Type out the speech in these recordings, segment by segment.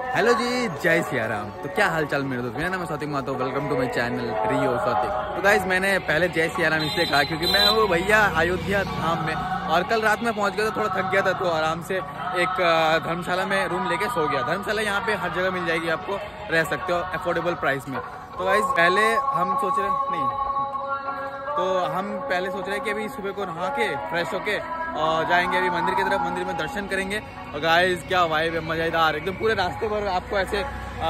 Hello जी, जय सिया राम तो क्या हाल चाल मेरे दोस्त? मेरा नाम Soutik मातो। Welcome to my channel रियो सौतिक तो गाइज़ मैंने पहले जय सिया राम इसलिए कहा क्योंकि मैं वो भैया अयोध्या धाम में और कल रात में पहुँच गया था, थोड़ा थक गया था तो आराम से एक धर्मशाला में रूम लेके सो गया। धर्मशाला यहाँ पे हर जगह मिल जाएगी, आपको रह सकते हो अफोर्डेबल प्राइस में। तो गाइज़ पहले हम सोच रहे नहीं। तो हम पहले सोच रहे कि अभी सुबह को नहा के फ्रेश होके जाएँगे अभी मंदिर की तरफ़, मंदिर में दर्शन करेंगे। और गाइस क्या वाइब है, मज़ेदार। एकदम पूरे रास्ते पर आपको ऐसे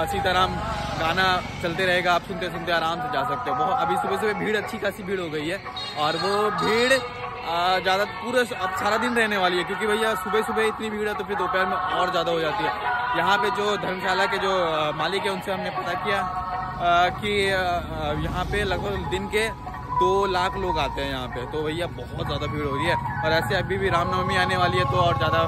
सीताराम गाना चलते रहेगा, आप सुनते सुनते आराम से जा सकते हो। बहुत, अभी सुबह सुबह भीड़, अच्छी खासी भीड़ हो गई है। और वो भीड़ ज़्यादा पूरे अब सारा दिन रहने वाली है, क्योंकि भैया सुबह सुबह इतनी भीड़ है तो फिर दोपहर में और ज़्यादा हो जाती है। यहाँ पे जो धर्मशाला के जो मालिक है, उनसे हमने पता किया कि यहाँ पे लगभग दिन के दो लाख लोग आते हैं यहाँ पे। तो भैया बहुत ज़्यादा भीड़ हो रही है। और ऐसे अभी भी रामनवमी आने वाली है तो और ज़्यादा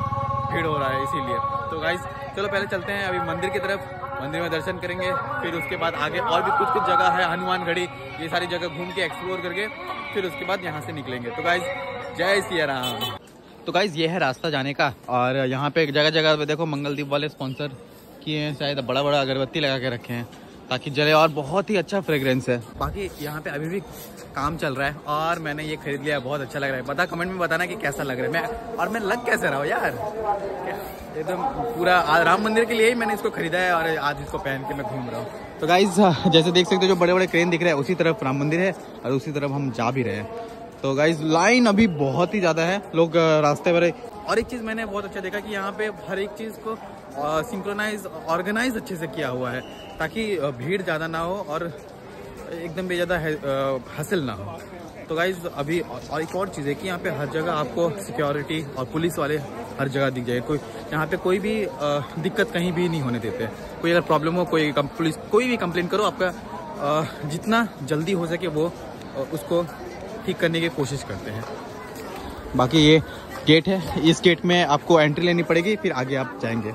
भीड़ हो रहा है इसीलिए। तो गाइज़ चलो पहले चलते हैं अभी मंदिर की तरफ़। मंदिर में दर्शन करेंगे। फिर उसके बाद आगे और भी कुछ कुछ जगह है हनुमान घड़ी ये सारी जगह घूम के एक्सप्लोर करके फिर उसके बाद यहाँ से निकलेंगे। तो गाइज़ जय सिया राम। तो गाइज़ ये है रास्ता जाने का। और यहाँ पे जगह जगह पे देखो मंगलदीप वाले स्पॉन्सर किए हैं, शायद बड़ा बड़ा अगरबत्ती लगा के रखे हैं। ताकि जले और बहुत ही अच्छा फ्रेग्रेंस है। बाकी यहाँ पे अभी भी काम चल रहा है और मैंने ये खरीद लिया है बहुत अच्छा लग रहा है। बता कमेंट में बताना कि कैसा लग रहा है। मैं और मैं लग कैसे रहा हूँ यार? एकदम तो पूरा राम मंदिर के लिए ही मैंने इसको खरीदा है और आज इसको पहन के मैं घूम रहा हूँ। तो गाइज़ जैसे देख सकते हो जो बड़े बड़े क्रेन दिख रहे हैं, उसी तरफ़ राम मंदिर है और उसी तरफ़ हम जा भी रहे हैं। तो गाइज़ लाइन अभी बहुत ही ज़्यादा है। लोग रास्ते भरे और एक चीज़ मैंने बहुत अच्छा देखा कि यहाँ पे हर एक चीज़ को सिंक्रोनाइज ऑर्गेनाइज अच्छे से किया हुआ है, ताकि भीड़ ज़्यादा ना हो और एकदम भी ज़्यादा हासिल ना हो। तो गाइज़ अभी और एक और चीज़ है कि यहाँ पे हर जगह आपको सिक्योरिटी और पुलिस वाले हर जगह दिख जाए कोई यहाँ पे कोई भी दिक्कत कहीं भी नहीं होने देते। कोई अगर प्रॉब्लम हो, कोई पुलिस कोई भी कंप्लेन करो, आपका जितना जल्दी हो सके वो उसको ठीक करने की कोशिश करते हैं। बाकी ये गेट है, इस गेट में आपको एंट्री लेनी पड़ेगी, फिर आगे आप जाएँगे।